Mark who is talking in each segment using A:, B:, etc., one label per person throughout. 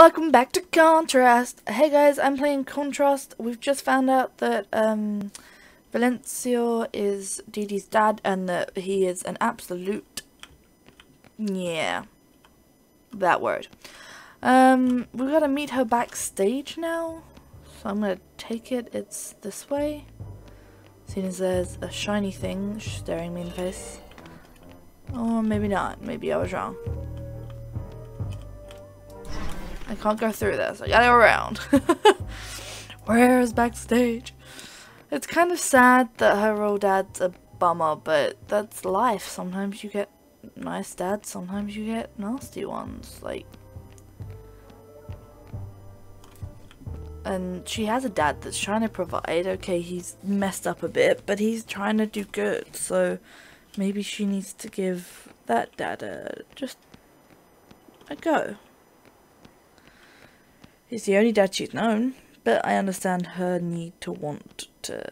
A: Welcome back to Contrast. Hey guys, I'm playing Contrast. We've just found out that um, Valencio is Dee's dad and that he is an absolute... Yeah. That word. Um, we gotta meet her backstage now. So I'm gonna take it. It's this way. Seeing as there's a shiny thing staring me in the face. Or maybe not. Maybe I was wrong. I can't go through this. I gotta go around. Where's backstage? It's kind of sad that her old dad's a bummer, but that's life. Sometimes you get nice dads, sometimes you get nasty ones. Like, and she has a dad that's trying to provide. Okay, he's messed up a bit, but he's trying to do good. So maybe she needs to give that dad a just a go. He's the only dad she's known, but I understand her need to want to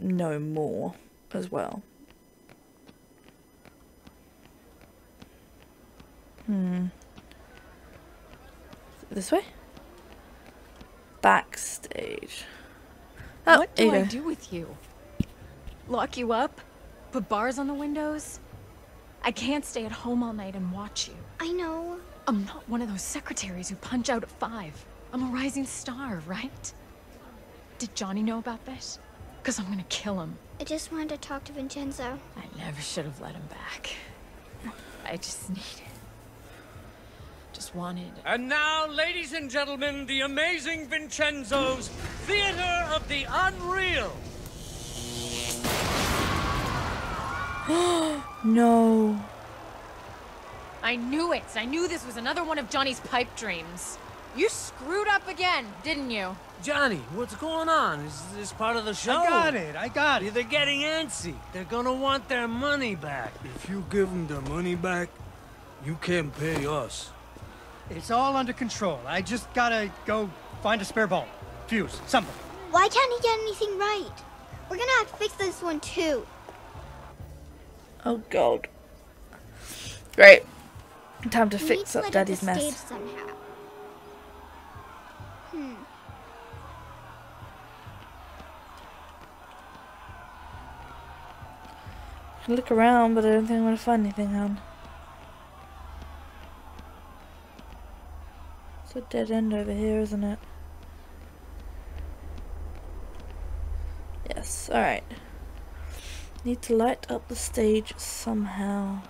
A: know more as well. Hmm. This way? Backstage. Oh,
B: what do I do with you? Lock you up? Put bars on the windows? I can't stay at home all night and watch you.
C: I know.
B: I'm not one of those secretaries who punch out at five. I'm a rising star, right? Did Johnny know about this? Because I'm gonna kill him.
C: I just wanted to talk to Vincenzo.
B: I never should have let him back. I just needed... Just wanted...
D: And now, ladies and gentlemen, the amazing Vincenzo's Theater of the Unreal.
A: no.
B: I knew it! I knew this was another one of Johnny's pipe dreams. You screwed up again, didn't you?
D: Johnny, what's going on? Is this part of the show?
E: I got it, I got it.
D: They're getting antsy. They're gonna want their money back.
F: If you give them their money back, you can't pay us.
E: It's all under control. I just gotta go find a spare ball. Fuse, something.
C: Why can't he get anything right? We're gonna have to fix this one too.
A: Oh god. Great. Time to
C: We
A: fix
C: need
A: up
C: to
A: Daddy's
C: light up the
A: mess.
C: somehow.
A: Look around, but I don't think I'm gonna find anything, on. It's a dead end over here, isn't it? Yes, alright. Need to light up the stage somehow.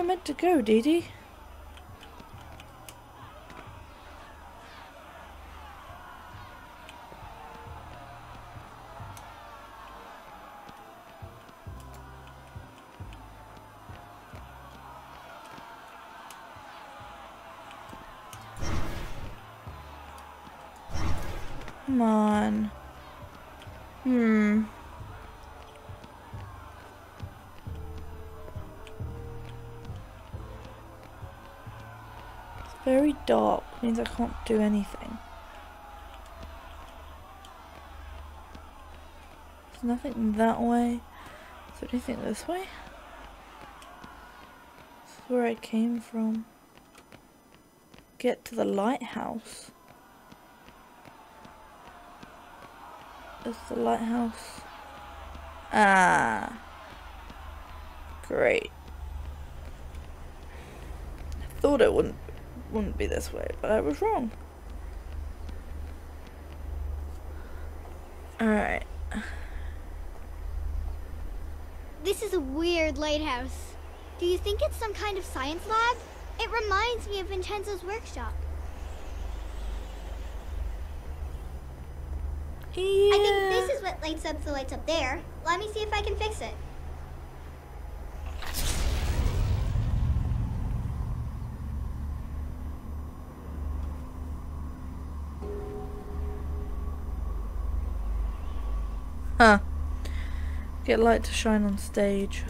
A: I meant to go, Didi? Very dark, means I can't do anything. There's nothing that way. Is there anything this way? This is where I came from. Get to the lighthouse. Is the lighthouse? Ah. Great. I thought it wouldn't wouldn't be this way, but I was wrong. Alright.
C: This is a weird lighthouse. Do you think it's some kind of science lab? It reminds me of Vincenzo's workshop.
A: Yeah.
C: I think this is what lights up the lights up there. Let me see if I can fix it.
A: Huh. Get light to shine on stage.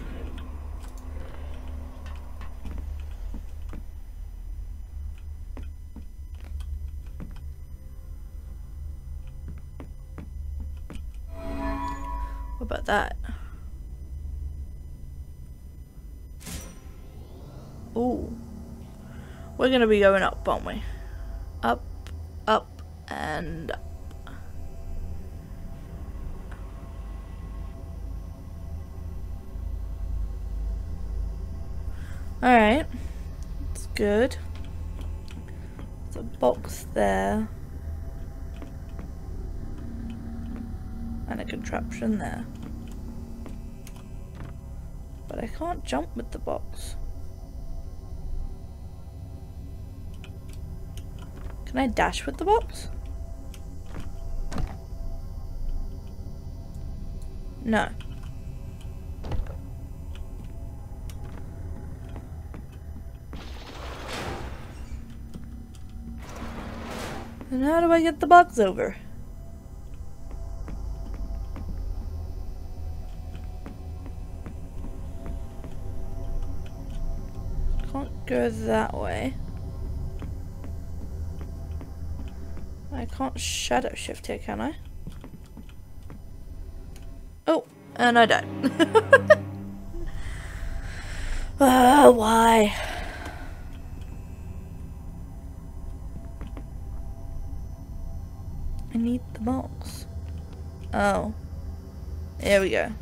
A: What about that? Ooh. We're gonna be going up, aren't we? Up, up, and up. Alright. It's good. There's a box there. And a contraption there. But I can't jump with the box. Can I dash with the box? No. And how do I get the box over? Can't go that way. I can't shadow shift here, can I? Oh, and I died. Ah, why? Need the box. Oh. There we go.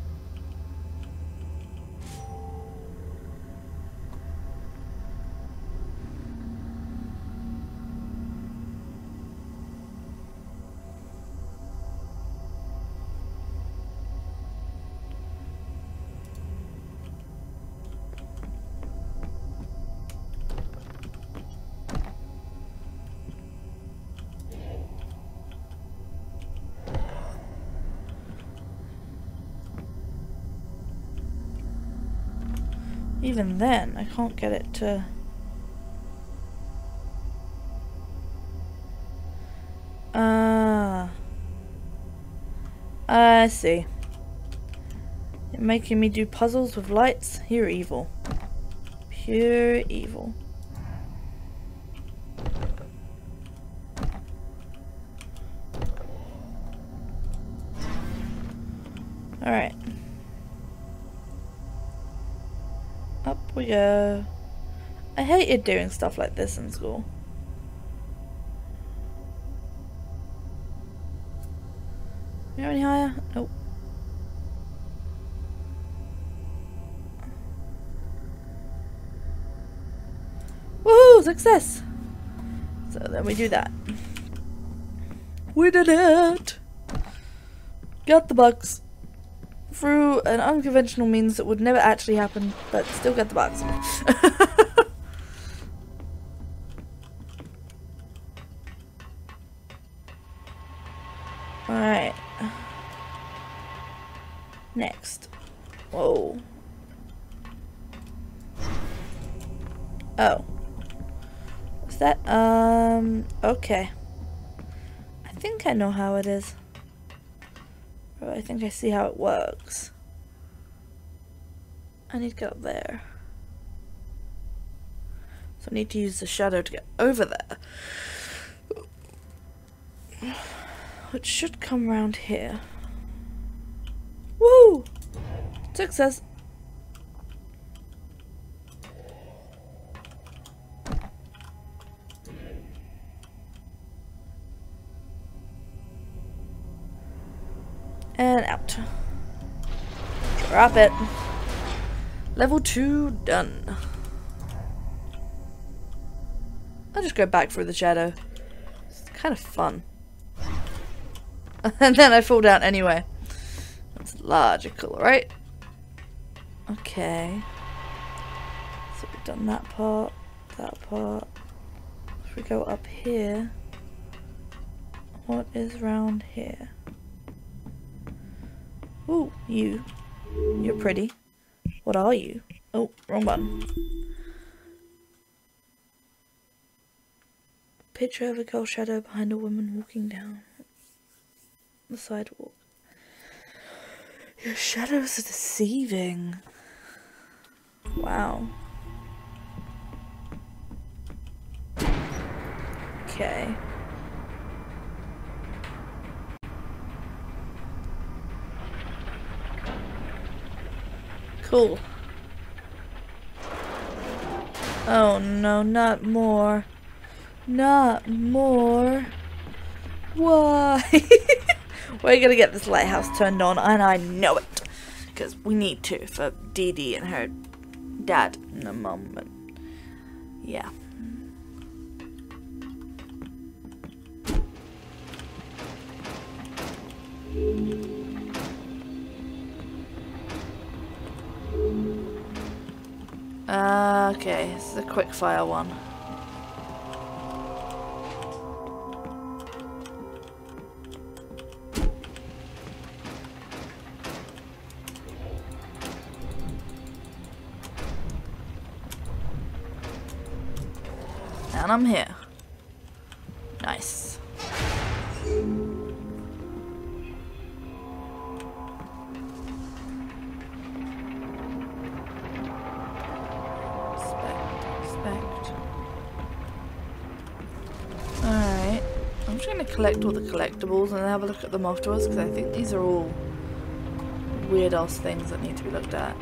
A: Even then, I can't get it to... Ah. I see. You're making me do puzzles with lights? You're evil. Pure evil. Go. I hated doing stuff like this in school. You any higher? Nope. Woohoo! Success! So then we do that. We did it! Got the bugs through an unconventional means that would never actually happen, but still get the box. Alright. Next. Whoa. Oh. What's that? Um, okay. I think I know how it is. I think I see how it works. I need to get up there. So I need to use the shadow to get over there. Which should come around here. Woo! Success! Drop it. Level 2 done. I'll just go back through the shadow. It's kind of fun. and then I fall down anyway. That's logical, right? Okay. So we've done that part, that part. If we go up here, what is round here? Ooh, you. You're pretty. What are you? Oh, wrong button. Picture of a girl shadow behind a woman walking down the sidewalk. Your shadows are deceiving. Wow. Okay. Cool. Oh no, not more. Not more. Why? We're gonna get this lighthouse turned on, and I know it. Because we need to for Didi and her dad in a moment. Yeah. Uh, okay, this is a quick fire one. And I'm here. Collectibles and have a look at them afterwards because I think these are all weird ass things that need to be looked at.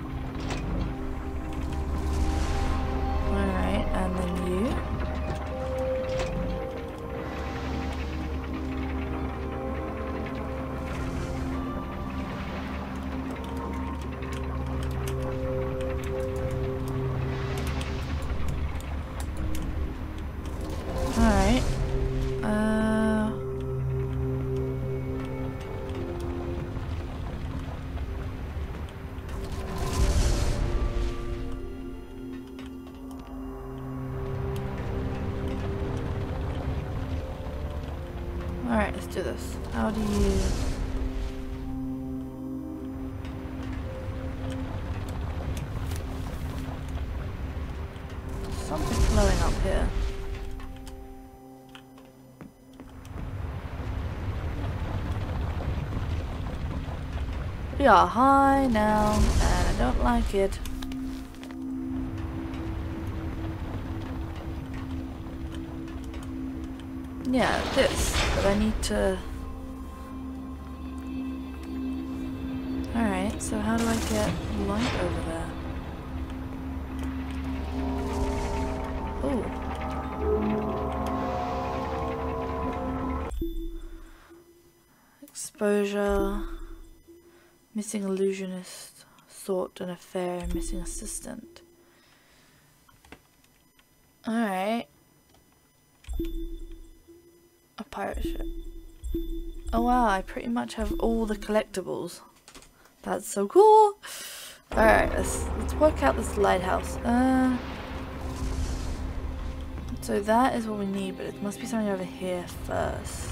A: How do you... Something flowing up here. We are high now, and I don't like it. Yeah, this, but I need to... so how do I get light over there? Oh. Exposure. Missing illusionist. Thought an affair. Missing assistant. Alright. A pirate ship. Oh wow, I pretty much have all the collectibles. That's so cool! Alright, let's let's work out this lighthouse. Uh so that is what we need, but it must be something over here first.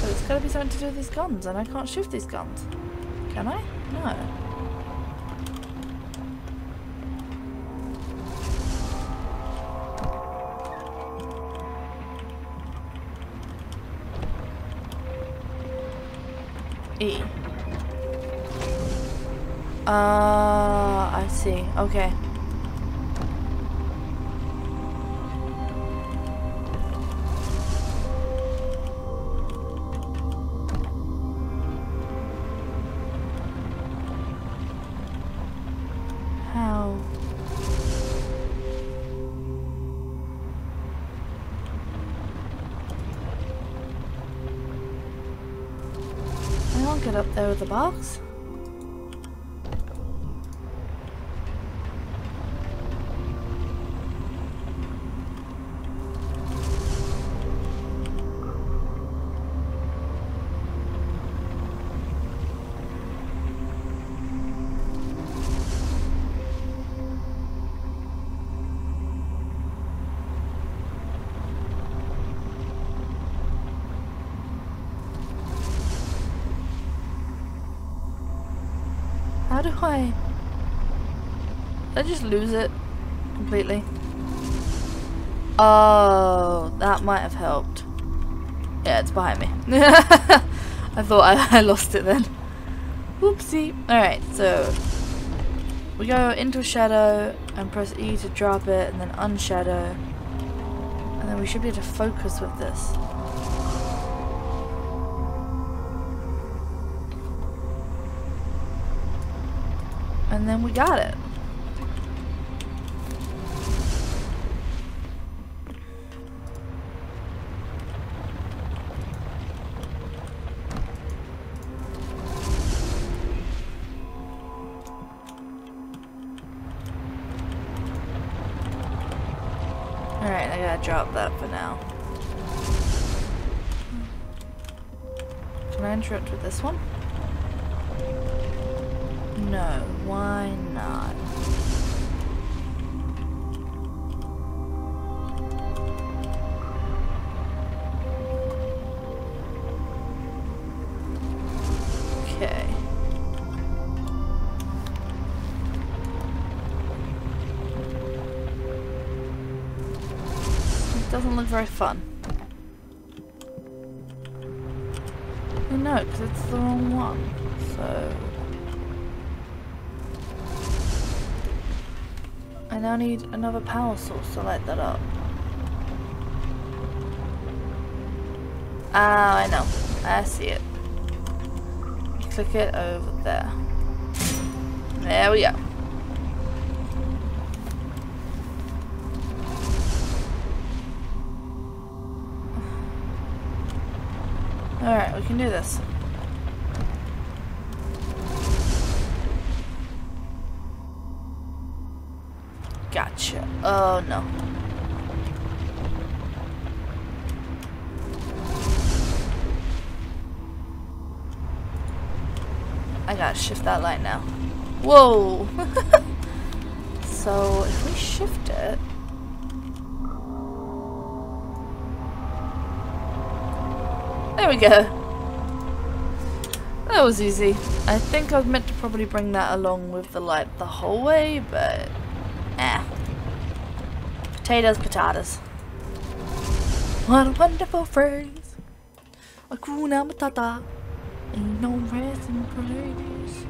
A: So it's gotta be something to do with these guns, and I can't shoot these guns. Can I? No. E. Ah, I see. Okay. The box. Do I... Did I just lose it completely? Oh, that might have helped. Yeah, it's behind me. I thought I, I lost it then. Whoopsie. Alright, so we go into a shadow and press E to drop it and then unshadow. And then we should be able to focus with this. And then we got it. Alright, I gotta drop that for now. Can I interrupt with this one? No, why not? Okay. It doesn't look very fun. No, because it's the wrong one. So... now need another power source to light that up. Ah, I know. I see it. Click it over there. There we go. Alright, we can do this. Oh no. I gotta shift that light now. Whoa! so, if we shift it... There we go. That was easy. I think I was meant to probably bring that along with the light the whole way, but... Potatoes, potatoes. What a wonderful phrase. Hakuna Matata. Ain't no rest in place.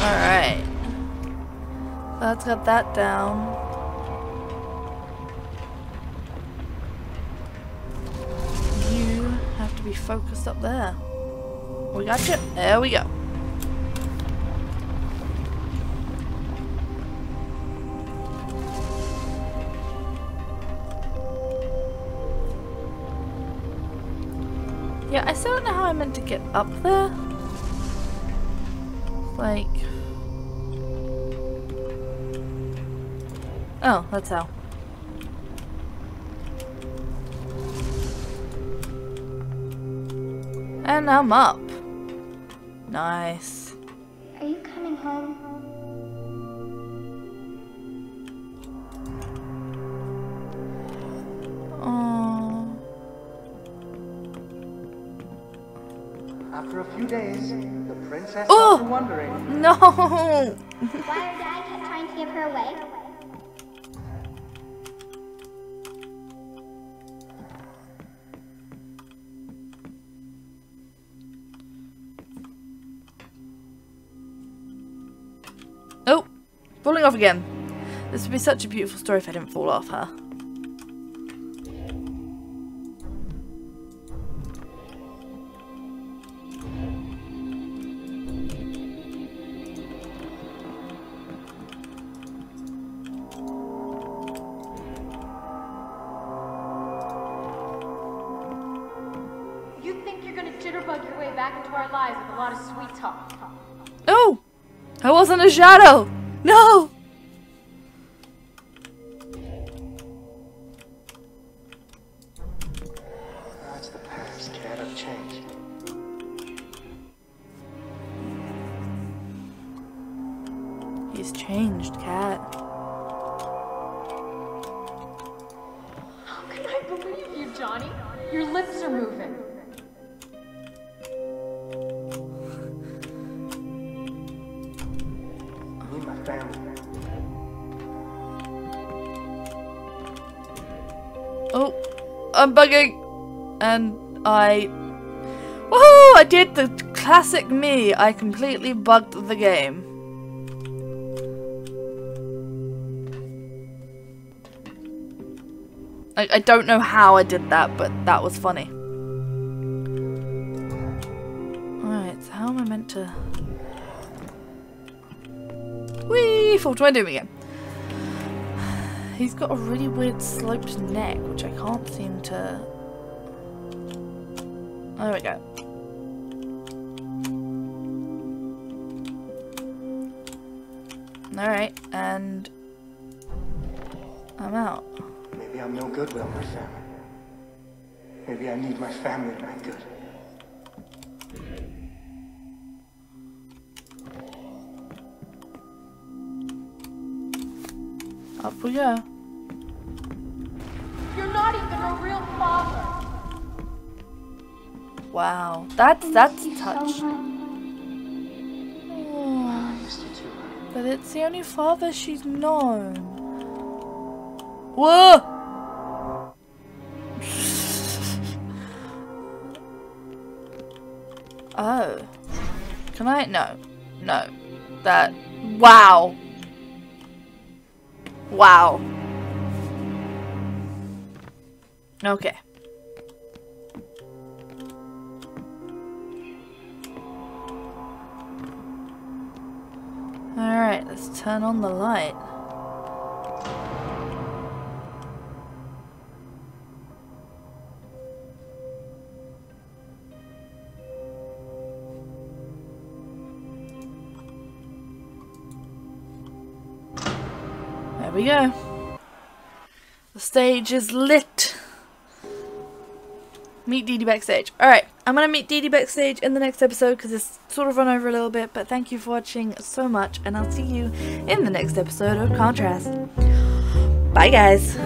A: Alright. Let's got that down. You have to be focused up there. We got you. There we go. Yeah, I still don't know how I meant to get up there. Like... Oh, that's how. And I'm up. Nice.
C: Are you coming home?
G: Days, the princess
A: Oh!
G: got to wondering.
A: No!
C: Why our dad kept trying to give her away?
A: Oh! Falling off again. This would be such a beautiful story if I didn't fall off, huh? Shadow! No! I'm bugging. And I... Woohoo! I did the classic me. I completely bugged the game. I, I don't know how I did that, but that was funny. Alright, so how am I meant to... Whee! Fall to my doom again. He's got a really weird sloped neck, which I can't seem to... There we go. Alright, and... I'm out.
G: Maybe I'm no good family. Maybe I need my family to make good.
A: We go.
H: You're not even a real father.
A: Wow, that's that's a touch. Oh,
G: used to too.
A: but it's the only father she's known. Whoa! oh, can I? No, no. That. Wow. Wow. Okay. Alright, let's turn on the light. We go. The stage is lit. Meet Didi backstage. Alright, I'm going to meet Didi backstage in the next episode because it's sort of run over a little bit. But thank you for watching so much, and I'll see you in the next episode of Contrast. Bye, guys.